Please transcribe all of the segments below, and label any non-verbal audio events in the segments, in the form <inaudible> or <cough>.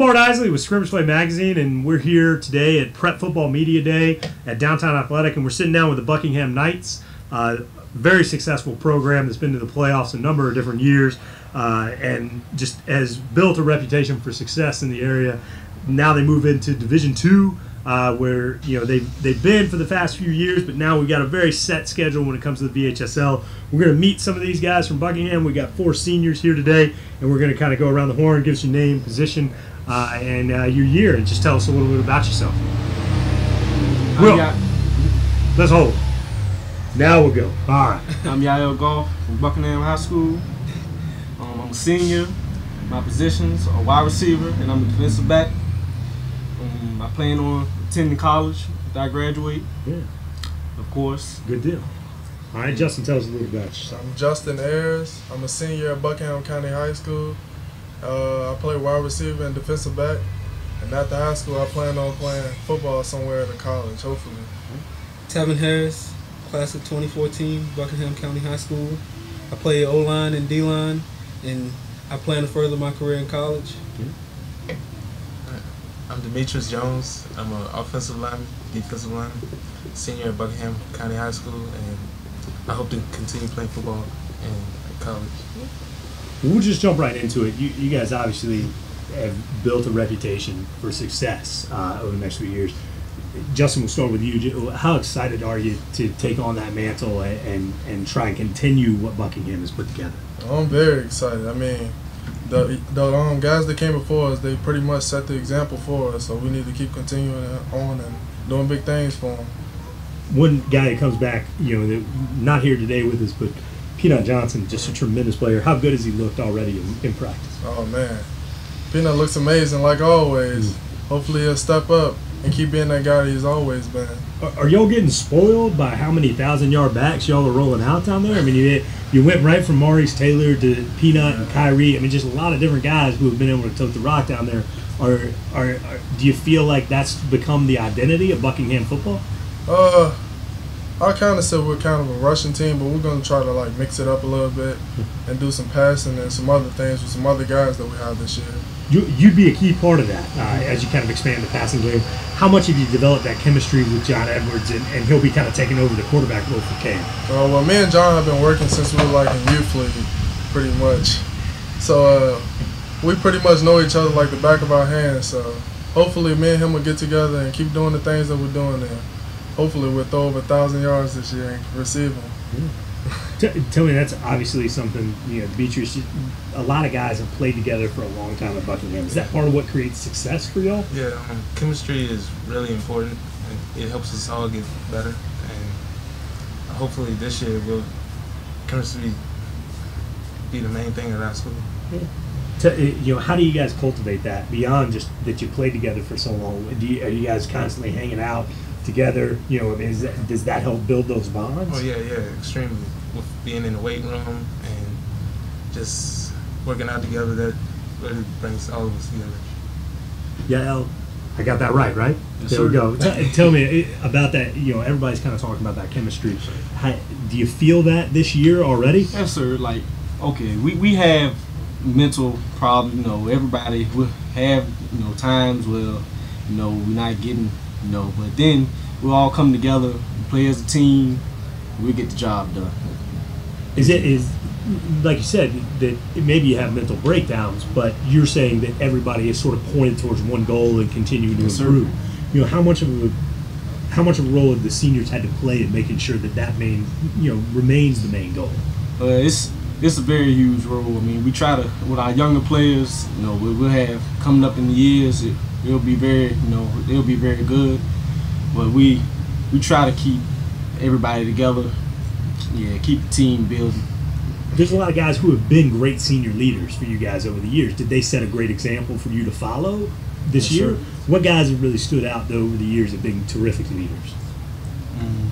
Bart Isley with ScrimmagePlay Magazine, and we're here today at Prep Football Media Day at Downtown Athletic, and we're sitting down with the Buckingham Knights. Uh, very successful program that's been to the playoffs a number of different years, uh, and just has built a reputation for success in the area. Now they move into Division Two, uh, where you know they've they've been for the past few years, but now we've got a very set schedule when it comes to the VHSL. We're going to meet some of these guys from Buckingham. We've got four seniors here today, and we're going to kind of go around the horn, give us your name, position, uh, and uh, your year, and just tell us a little bit about yourself. Will, Ya- let's hold. Now we'll go. All right. I'm Jael Gough from Buckingham High School. Um, I'm a senior. My positions are wide receiver and I'm a defensive back. I plan on attending college after I graduate, Yeah, of course. good deal. All right, Justin, tell us a little about yourself. I'm Justin Ayres. I'm a senior at Buckingham County High School. Uh, I play wide receiver and defensive back. And after high school, I plan on playing football somewhere at a college, hopefully. Tevin Harris, class of 2014, Buckingham County High School. I play O line and D line, and I plan to further my career in college. I'm Demetrius Jones. I'm an offensive lineman, defensive lineman, senior at Buckingham County High School, and I hope to continue playing football in college. We'll just jump right into it. You, you guys obviously have built a reputation for success uh, over the next few years. Justin, we'll start with you. How excited are you to take on that mantle and, and, and try and continue what Buckingham has put together? I'm very excited. I mean, the, the um, guys that came before us, they pretty much set the example for us, so we need to keep continuing on and doing big things for them. One guy that comes back, you know, not here today with us, but Peanut Johnson, just a tremendous player. How good has he looked already in, in practice? Oh, man. Peanut looks amazing, like always. Hopefully, he'll step up and keep being that guy he's always been. Are, y'all getting spoiled by how many thousand yard backs y'all are rolling out down there? I mean, you you went right from Maurice Taylor to Peanut and Kyrie. I mean, just a lot of different guys who have been able to tote the rock down there. Are, are, are do you feel like that's become the identity of Buckingham football? Uh, I kind of said we're kind of a rushing team, but we're gonna try to like mix it up a little bit and do some passing and some other things with some other guys that we have this year. You, you'd be a key part of that uh, as you kind of expand the passing game. How much have you developed that chemistry with John Edwards, and, and he'll be kind of taking over the quarterback role for Cam? Uh, well, me and John have been working since we were like in youth league, pretty much. So uh, we pretty much know each other like the back of our hands. So hopefully, me and him will get together and keep doing the things that we're doing. And hopefully, we'll throw over a thousand yards this year and receive them. T- tell me, that's obviously something, you know, Beatrice, a lot of guys have played together for a long time at Buckingham. Is that part of what creates success for y'all? Yeah, um, chemistry is really important, and it helps us all get better. And hopefully, this year will chemistry be the main thing at our school. T- uh, you know, how do you guys cultivate that beyond just that you played together for so long? Do you, are you guys constantly hanging out together? You know, I mean, is that, does that help build those bonds? Oh yeah, yeah, extremely. With being in the weight room and just working out together, that really brings all of us together. Yeah, El, I got that right, right? Yes, there we go. T- tell me uh, about that. You know, everybody's kind of talking about that chemistry. How, do you feel that this year already? Yes, sir. Like, okay, we, we have mental problems. You know, everybody will have, you know, times where, you know, we're not getting, you know, but then we'll all come together, play as a team, we get the job done. Is it is like you said that maybe you have mental breakdowns, but you're saying that everybody is sort of pointed towards one goal and continuing to Yes, sir. improve. You know, how much of a how much of a role have the seniors had to play in making sure that that main you know remains the main goal? Uh, it's it's a very huge role. I mean, we try to with our younger players. You know, we, we'll have coming up in the years. It, it'll be very, you know, it'll be very good. But we we try to keep everybody together. Yeah, keep the team building. There's a lot of guys who have been great senior leaders for you guys over the years. Did they set a great example for you to follow this Yes, year? sir. What guys have really stood out though over the years of being terrific leaders? Mm.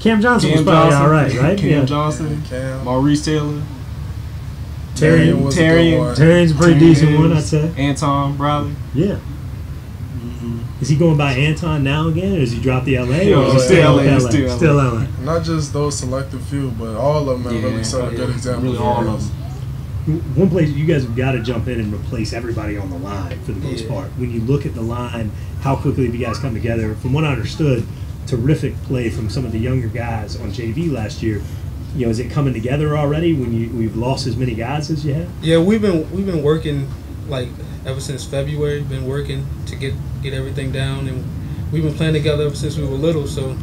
Cam Johnson Cam was probably Johnson, all right, right? Cam Yeah. Johnson, Cam. Maurice Taylor, Terry, Terrian was Terry- Terry's a pretty Terry decent one, I'd say. Anton Bradley. Yeah. Is he going by Anton now again, or has he dropped the LA? Yeah, or is he still LA, it's LA? still LA. Still LA. Not just those selective few, but all of them have Yeah, really set a good yeah, example. really for all of them. one place you guys have got to jump in and replace everybody on the line for the most Yeah. part. When you look at the line, how quickly have you guys come together? From what I understood, terrific play from some of the younger guys on JV last year. You know, is it coming together already when you we've lost as many guys as you have? Yeah, we've been we've been working like ever since February. Been working to get get everything down, and we've been playing together ever since we were little. So,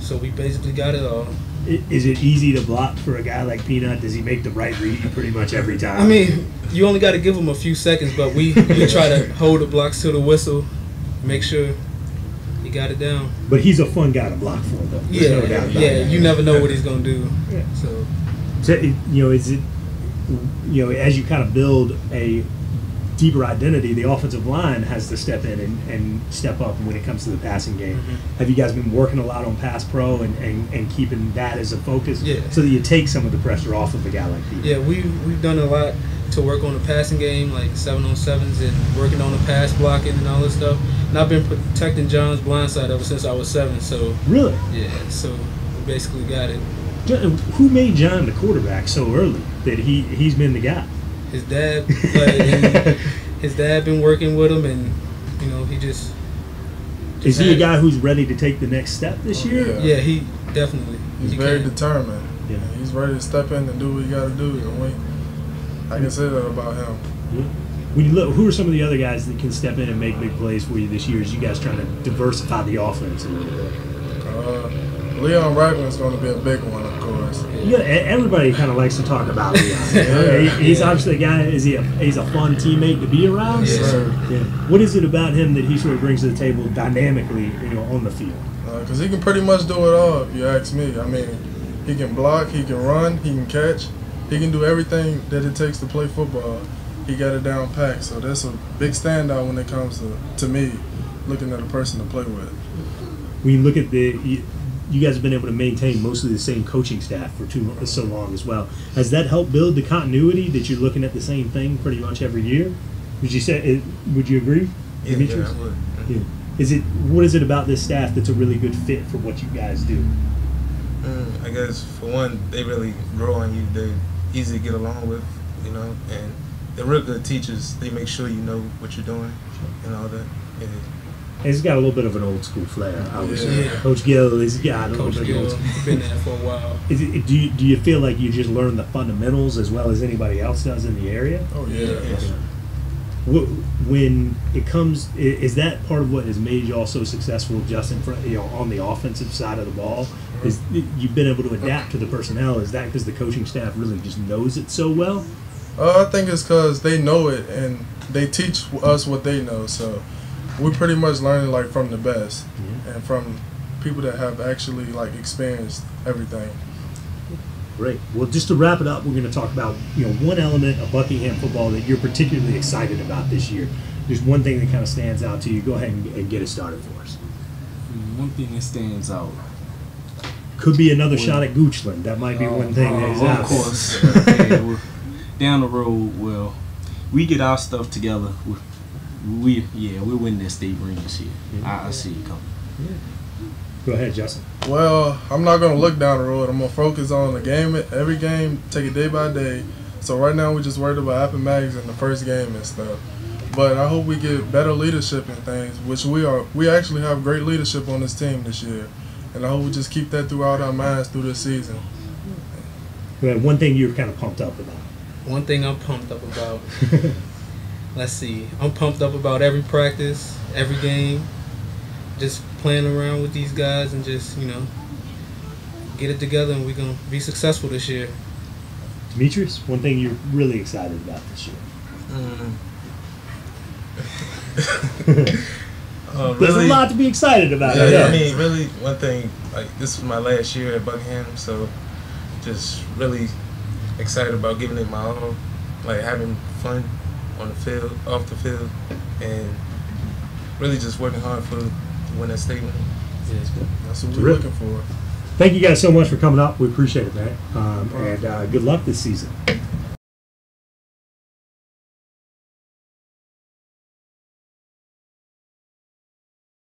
so we basically got it all. Is it easy to block for a guy like Peanut? Does he make the right read pretty much every time? I mean, you only got to give him a few seconds, but we we try to hold the blocks to the whistle, make sure he got it down. but he's a fun guy to block for, though. There's Yeah, no doubt about yeah. it. You never know what he's gonna do. Yeah. So So, you know, is it, you know, as you kind of build a deeper identity, the offensive line has to step in and, and step up when it comes to the passing game. Mhm. Have you guys been working a lot on pass pro and, and, and keeping that as a focus? Yeah. So that you take some of the pressure off of a guy like Peter? yeah, we we've done a lot to work on the passing game, like seven on sevens and working on the pass blocking and all this stuff. And I've been protecting John's blind side ever since I was seven. So Really? yeah, so we basically got it. Who made John the quarterback so early that he, he's been the guy? His dad, played, <laughs> and his dad been working with him, and you know he just. Is he a had it. guy who's ready to take the next step this Oh, year? yeah. Yeah, he definitely. He's he very can. determined. Yeah. He's ready to step in and do what he got to do. And we, I can say that about him. Yeah. When you look, who are some of the other guys that can step in and make big plays for you this year? As you guys trying to diversify the offense a little bit. Uh, Leon Ragland's going to be a big one, of course. Yeah, everybody kind of likes to talk about Leon. <laughs> Yeah. He- he's Yeah. obviously a guy. Is he? A, he's a fun teammate to be around. Yeah. Yeah. What is it about him that he sort of brings to the table dynamically, you know, on the field? Because Uh, he can pretty much do it all, if you ask me. I mean, he can block, he can run, he can catch. He can do everything that it takes to play football. He got it down packed. So that's a big standout when it comes to, to me, looking at a person to play with. When you look at the, you, guys have been able to maintain mostly the same coaching staff for too so long as well. Has that helped build the continuity that you're looking at the same thing pretty much every year? Would you say? uh, Would you agree, Yeah, yeah, I would. Yeah. Is it what is it about this staff that's a really good fit for what you guys do? Mm, I guess for one, they really grow on you. They're easy to get along with, you know, and they're real good teachers. They make sure you know what you're doing and all that. Yeah. He's got a little bit of an old school flair, I would say. Coach Gill has got a little Coach bit Gill of old school. been there for a while. <laughs> Is it, do you do you feel like you just learn the fundamentals as well as anybody else does in the area? Oh, yeah. Yeah. Wh- When it comes, is that part of what has made you all so successful, just in front, you know, on the offensive side of the ball? Is you've been able to adapt to the personnel? Is that because the coaching staff really just knows it so well? Uh, I think it's because they know it and they teach us what they know. So we're pretty much learning like from the best mm-hmm. and from people that have actually like experienced everything. Great. Well, just to wrap it up, we're going to talk about you know one element of Buckingham football that you're particularly excited about this year. There's one thing that kind of stands out to you. Go ahead and, and get it started for us. One thing that stands out. Could be another shot at Goochland. That might be oh, one thing oh, that is Oh, out of course. <laughs> yeah, we're down the road, well, we get our stuff together. We, we yeah, we're winning that state ring this year. I, I see it coming. Go ahead, Justin. Well, I'm not gonna look down the road. I'm gonna focus on the game. Every game, take it day by day. So right now we're just worried about Appomattox in the first game and stuff. But I hope we get better leadership and things, which we are. We actually have great leadership on this team this year, and I hope we just keep that throughout our minds through this season. Go ahead. One thing you're kind of pumped up about. One thing I'm pumped up about. <laughs> let's see. I'm pumped up about every practice, every game. Just playing around with these guys and just you know get it together, and we're gonna be successful this year. Demetrius, one thing you're really excited about this year. Mm. <laughs> Uh, <laughs> There's really, a lot to be excited about. Yeah, I. I mean, really, one thing, like, this was my last year at Buckingham, so just really excited about giving it my all, like, having fun on the field, off the field, and really just working hard for to win that state ring. That's what we're looking for. Thank you guys so much for coming up. We appreciate it, man. Um, and uh, good luck this season.